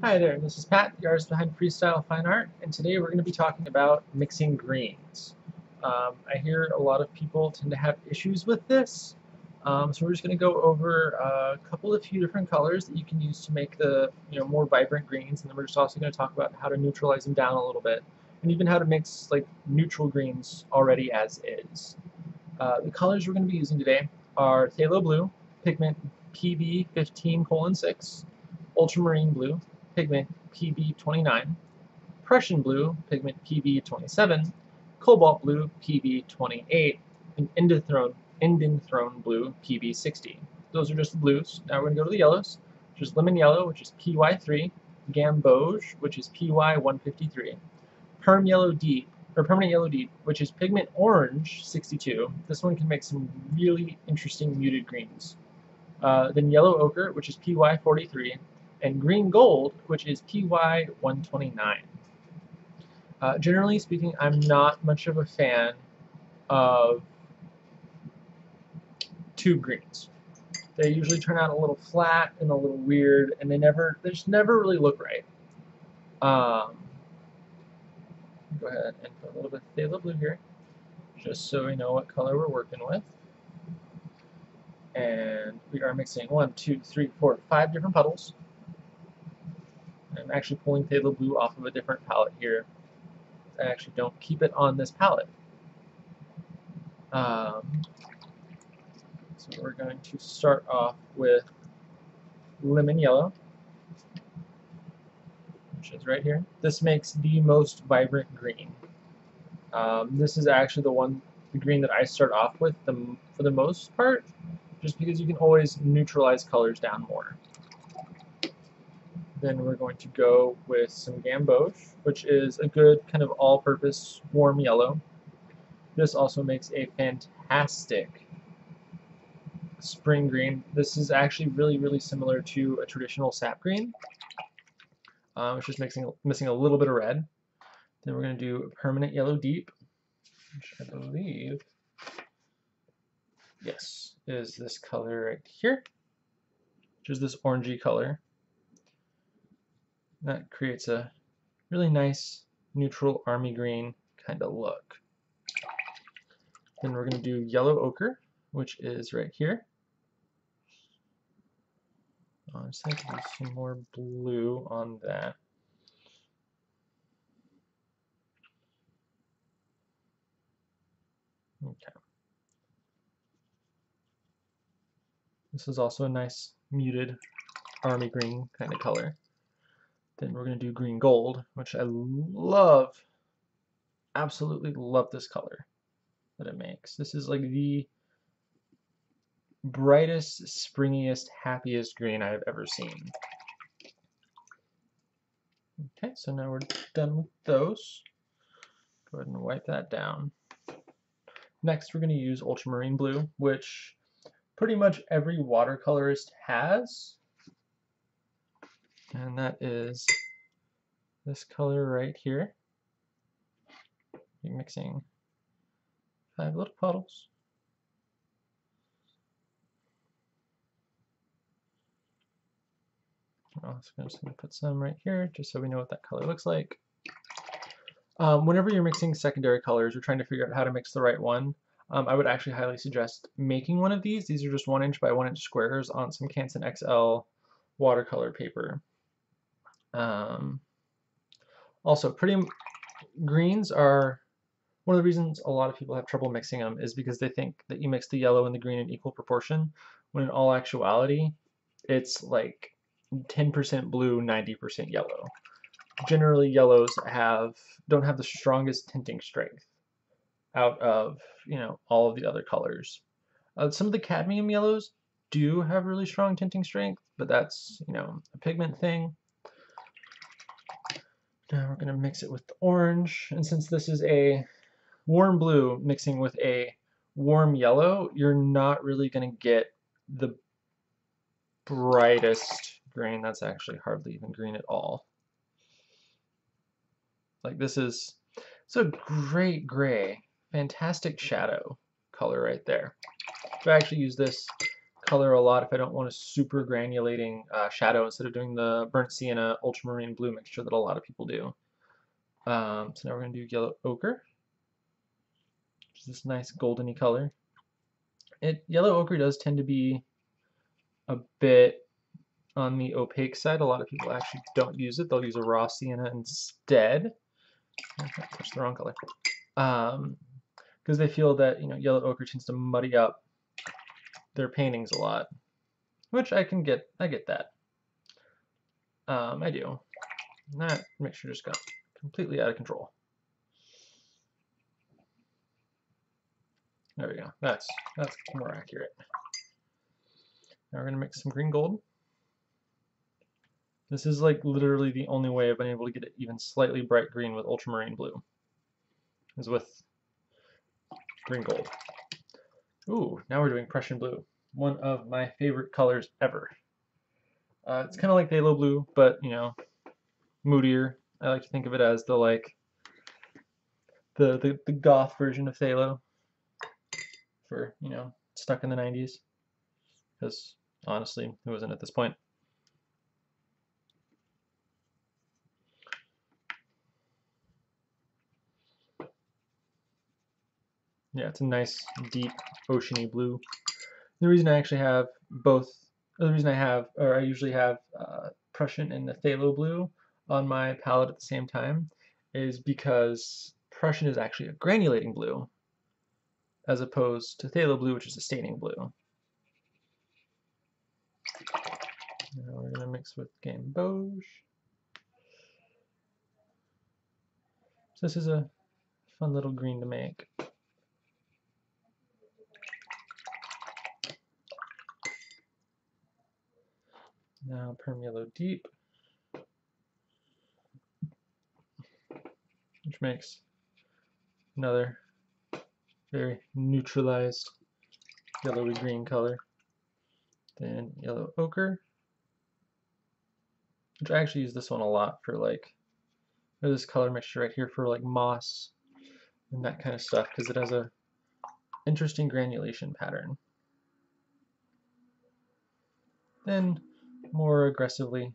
Hi there, this is Pat, the artist behind Freestyle Fine Art, and today we're going to be talking about mixing greens. Um, I hear a lot of people tend to have issues with this, um, so we're just going to go over a couple of few different colors that you can use to make the you know more vibrant greens, and then we're just also going to talk about how to neutralize them down a little bit, and even how to mix like neutral greens already as is. Uh, the colors we're going to be using today are Phthalo Blue, pigment PB15 colon 6, Ultramarine Blue, pigment PB29, Prussian blue, pigment PB27, cobalt blue, PB28, and indanthrone, indanthrone blue, PB60. Those are just the blues. Now we're going to go to the yellows, which is lemon yellow, which is PY3, gamboge, which is PY153, perm yellow deep, or permanent yellow deep, which is pigment orange, 62. This one can make some really interesting muted greens. Uh, then yellow ochre, which is PY43, and green gold, which is PY129. Uh, generally speaking, I'm not much of a fan of tube greens. They usually turn out a little flat and a little weird, and they never, they just never really look right. Um, go ahead and put a little bit of phthalo blue here, just so we know what color we're working with. And we are mixing one, two, three, four, five different puddles. I'm actually pulling Phthalo Blue off of a different palette here. I actually don't keep it on this palette. Um, so we're going to start off with Lemon Yellow, which is right here. This makes the most vibrant green. Um, this is actually the one, the green that I start off with the, for the most part, just because you can always neutralize colors down more. Then we're going to go with some gamboge, which is a good kind of all-purpose warm yellow. This also makes a fantastic spring green. This is actually really, really similar to a traditional sap green. Um, it's just mixing, missing a little bit of red. Then we're going to do a permanent yellow deep, which I believe, yes, is this color right here, which is this orangey color. That creates a really nice neutral army green kind of look. Then we're going to do yellow ochre, which is right here. I'm just going to do some more blue on that. Okay. This is also a nice muted army green kind of color. Then we're going to do green gold, which I love, absolutely love this color that it makes. This is like the brightest, springiest, happiest green I've ever seen. Okay, so now we're done with those. Go ahead and wipe that down. Next, we're going to use ultramarine blue, which pretty much every watercolorist has and that is this color right here. You're mixing five little puddles. I'm just going to put some right here just so we know what that color looks like. Um, whenever you're mixing secondary colors or trying to figure out how to mix the right one, um, I would actually highly suggest making one of these. These are just one inch by one inch squares on some Canson XL watercolor paper. Um, also, pretty greens are one of the reasons a lot of people have trouble mixing them is because they think that you mix the yellow and the green in equal proportion, when in all actuality, it's like 10% blue, 90% yellow. Generally, yellows have don't have the strongest tinting strength out of you know all of the other colors. Uh, some of the cadmium yellows do have really strong tinting strength, but that's you know a pigment thing. Now we're going to mix it with the orange, and since this is a warm blue mixing with a warm yellow, you're not really going to get the brightest green. That's actually hardly even green at all. Like this is, it's a great gray, fantastic shadow color right there. So I actually use this color a lot if I don't want a super granulating uh, shadow instead of doing the burnt sienna ultramarine blue mixture that a lot of people do. Um, so now we're going to do yellow ochre, which is this nice goldeny color. It Yellow ochre does tend to be a bit on the opaque side. A lot of people actually don't use it. They'll use a raw sienna instead. Push the wrong color. Um, because they feel that you know yellow ochre tends to muddy up their paintings a lot, which I can get. I get that. Um, I do. That mixture just got completely out of control. There we go. That's that's more accurate. Now we're gonna mix some green gold. This is like literally the only way I've been able to get it even slightly bright green with ultramarine blue. Is with green gold. Ooh, now we're doing Prussian blue. One of my favorite colors ever. Uh, it's kind of like phthalo blue, but you know, moodier. I like to think of it as the like the the, the goth version of phthalo for, you know, stuck in the 90s. Because, honestly, who wasn't at this point? Yeah, it's a nice, deep, oceany blue. The reason I actually have both, the reason I have, or I usually have uh, Prussian and the Phthalo blue on my palette at the same time is because Prussian is actually a granulating blue, as opposed to Phthalo blue, which is a staining blue. Now we're going to mix with gamboge. So this is a fun little green to make. Now perm yellow deep, which makes another very neutralized yellowy green color. Then yellow ochre, which I actually use this one a lot for like, or this color mixture right here for like moss and that kind of stuff because it has a interesting granulation pattern. Then more aggressively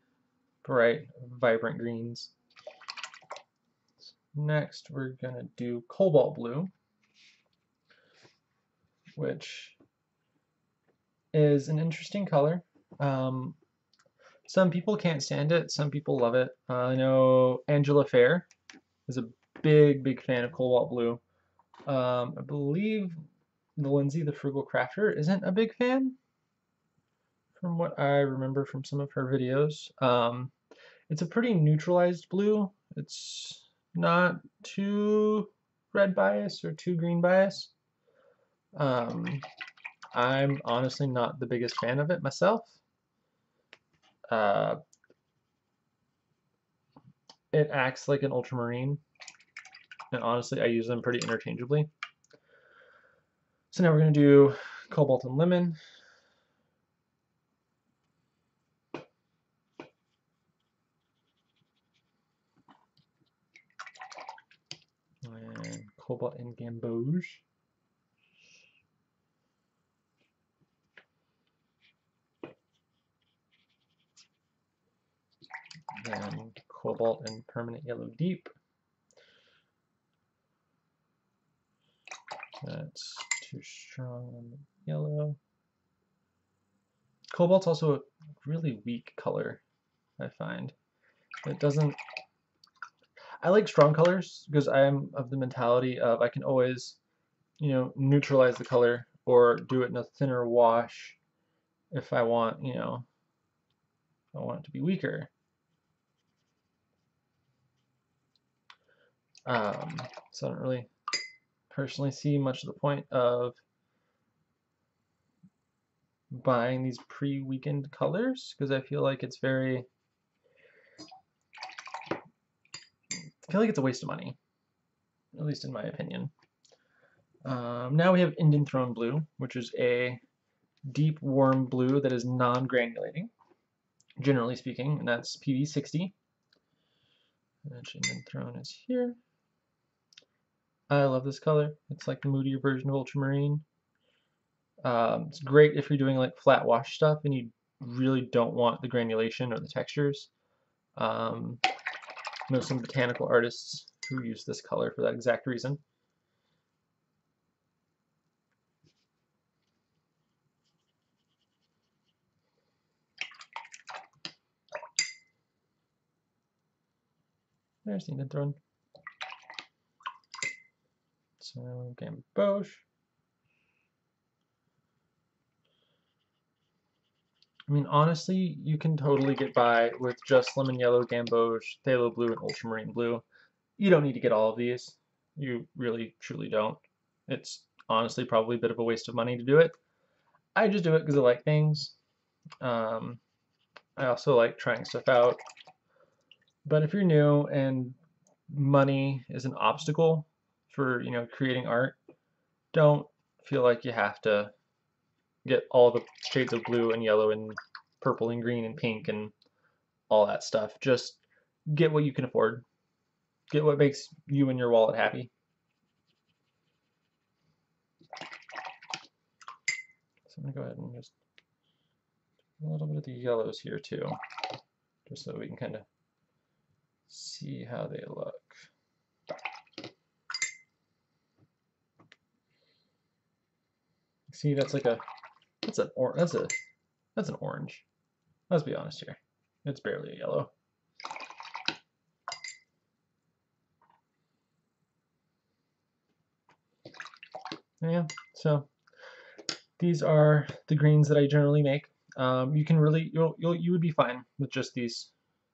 bright, vibrant greens. Next, we're going to do cobalt blue which is an interesting color. Um, some people can't stand it, some people love it. Uh, I know Angela Fehr is a big, big fan of Cobalt Blue. Um, I believe the Lindsay, the Frugal Crafter, isn't a big fan from what I remember from some of her videos. Um, it's a pretty neutralized blue. It's not too red bias or too green bias. Um, I'm honestly not the biggest fan of it myself. Uh, it acts like an ultramarine, and honestly, I use them pretty interchangeably. So now we're going to do cobalt and lemon. And cobalt and gamboge. then cobalt and permanent yellow deep. That's too strong on the yellow. Cobalt's also a really weak color, I find. It doesn't... I like strong colors because I am of the mentality of I can always, you know, neutralize the color or do it in a thinner wash if I want, you know, I want it to be weaker. Um, so I don't really personally see much of the point of buying these pre-weakened colors because I feel like it's very feel like it's a waste of money at least in my opinion um, now we have Indanthrone Blue which is a deep warm blue that is non-granulating generally speaking and that's PV60 and Indian Throne is here I love this color. It's like the moodier version of ultramarine. Um, it's great if you're doing like flat wash stuff and you really don't want the granulation or the textures. Um, I know some botanical artists who use this color for that exact reason. There's the Indanthrone. So, Gamboge. I mean, honestly, you can totally get by with just Lemon Yellow, Gamboge, Phthalo Blue, and Ultramarine Blue. You don't need to get all of these. You really, truly don't. It's honestly probably a bit of a waste of money to do it. I just do it because I like things. Um, I also like trying stuff out. But if you're new and money is an obstacle for you know creating art, don't feel like you have to get all the shades of blue and yellow and purple and green and pink and all that stuff. Just get what you can afford. Get what makes you and your wallet happy. So I'm going to go ahead and just a little bit of the yellows here too, just so we can kind of see how they look. See, that's like a that's an or that's a that's an orange. Let's be honest here. It's barely a yellow. Yeah, so these are the greens that I generally make. Um, you can really you'll, you'll you would be fine with just these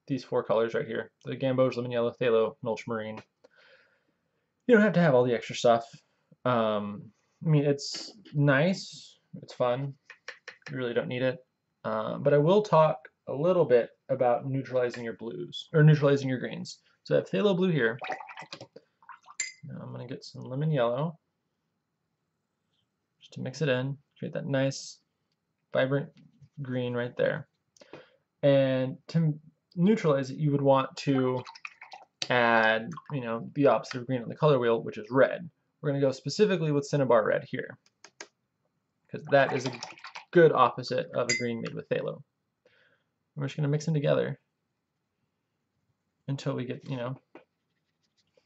these four colors right here. The Gamboge, Lemon Yellow, Phthalo, and Ultramarine. You don't have to have all the extra stuff. Um, I mean, it's nice. It's fun. You really don't need it. Um, but I will talk a little bit about neutralizing your blues, or neutralizing your greens. So I have Phthalo Blue here. Now I'm going to get some Lemon Yellow just to mix it in, create that nice, vibrant green right there. And to neutralize it, you would want to add, you know, the opposite of green on the color wheel, which is red. We're going to go specifically with Cinnabar Red here, because that is a good opposite of a green made with phthalo. We're just going to mix them together until we get, you know,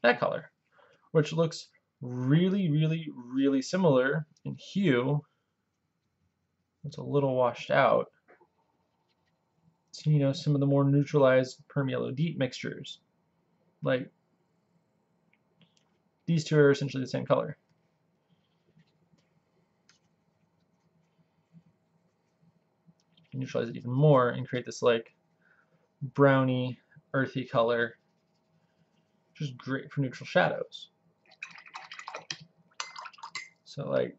that color, which looks really, really, really similar in hue. It's a little washed out you know, some of the more neutralized permyellow deep mixtures. Like, these two are essentially the same color. Neutralize it even more and create this like browny, earthy color, is great for neutral shadows. So like,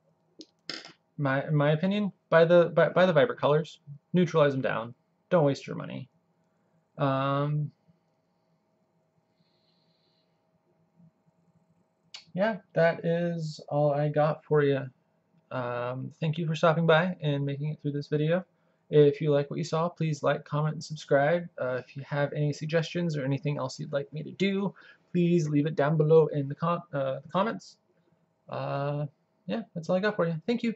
my in my opinion, by the by, by the vibrant colors, neutralize them down, don't waste your money. Um, yeah, that is all I got for you. Um, thank you for stopping by and making it through this video. If you like what you saw, please like, comment, and subscribe. Uh, if you have any suggestions or anything else you'd like me to do, please leave it down below in the, com uh, the comments. Uh, yeah, that's all I got for you. Thank you.